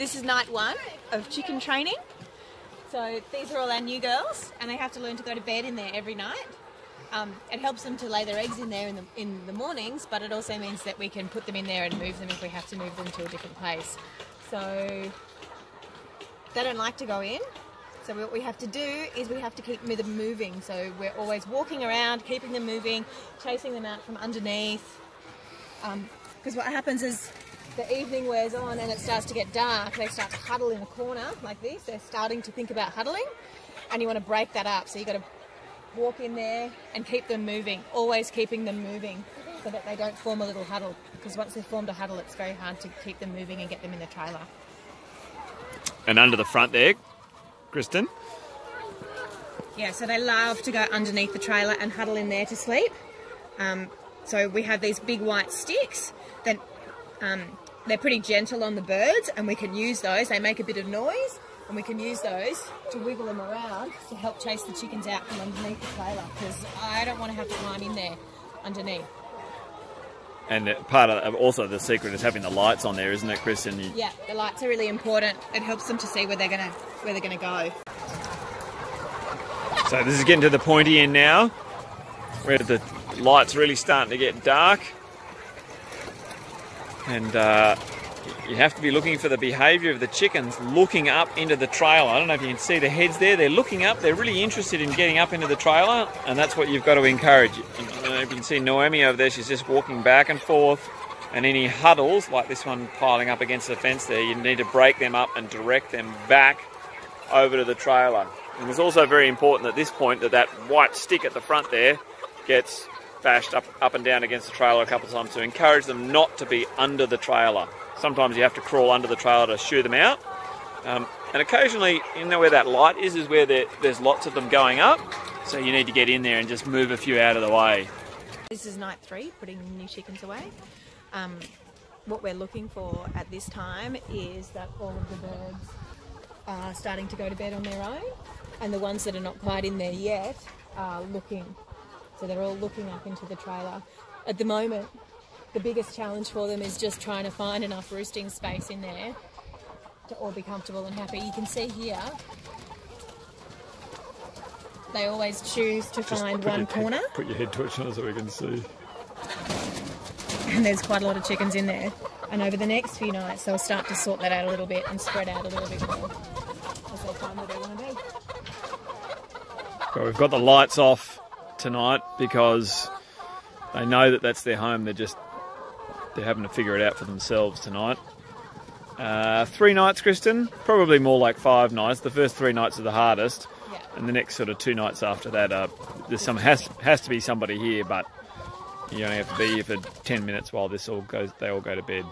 this is night one of chicken training. So these are all our new girls, and they have to learn to go to bed in there every night. Um, it helps them to lay their eggs in there in the, in the mornings, but it also means that we can put them in there and move them if we have to move them to a different place. So they don't like to go in. So what we have to do is we have to keep them moving. So we're always walking around, keeping them moving, chasing them out from underneath. Because what happens is the evening wears on and it starts to get dark, they start to huddle in a corner like this. They're starting to think about huddling, and you want to break that up. So you've got to walk in there and keep them moving, always keeping them moving so that they don't form a little huddle. Because once they've formed a huddle, it's very hard to keep them moving and get them in the trailer. And under the front there, Kristen. Yeah, so they love to go underneath the trailer and huddle in there to sleep. Um, so we have these big white sticks that um, they're pretty gentle on the birds, and we can use those. They make a bit of noise, and we can use those to wiggle them around to help chase the chickens out from underneath the trailer because I don't want to have to climb in there underneath. And part of also the secret is having the lights on there, isn't it, Kristen? You, Yeah, the lights are really important. It helps them to see where they're gonna where they're gonna go. So this is getting to the pointy end now, where the light's really starting to get dark. And uh, you have to be looking for the behaviour of the chickens looking up into the trailer. I don't know if you can see the heads there. They're looking up. They're really interested in getting up into the trailer, and that's what you've got to encourage. I don't know if you can see Noemi over there. She's just walking back and forth. And any huddles, like this one piling up against the fence there, you need to break them up and direct them back over to the trailer. And it's also very important at this point that that white stick at the front there gets bashed up, up and down against the trailer a couple of times to encourage them not to be under the trailer. Sometimes you have to crawl under the trailer to shoo them out. Um, and occasionally, you know where that light is, is where there, there's lots of them going up. So you need to get in there and just move a few out of the way. This is night three, putting new chickens away. Um, what we're looking for at this time is that all of the birds are starting to go to bed on their own, and the ones that are not quite in there yet are looking. So they're all looking up into the trailer. At the moment, the biggest challenge for them is just trying to find enough roosting space in there to all be comfortable and happy. You can see here, they always choose to find one corner. put your head to it so we can see. and there's quite a lot of chickens in there. And over the next few nights, they'll start to sort that out a little bit and spread out a little bit more as they find where they want to be. Well, we've got the lights off tonight because they know that that's their home. They're just they're having to figure it out for themselves tonight. Uh, three nights, Kristen. Probably more like five nights. The first three nights are the hardest, Yeah. and the next sort of two nights after that, uh, there's some has has to be somebody here, but you only have to be here for ten minutes while this all goes. They all go to bed.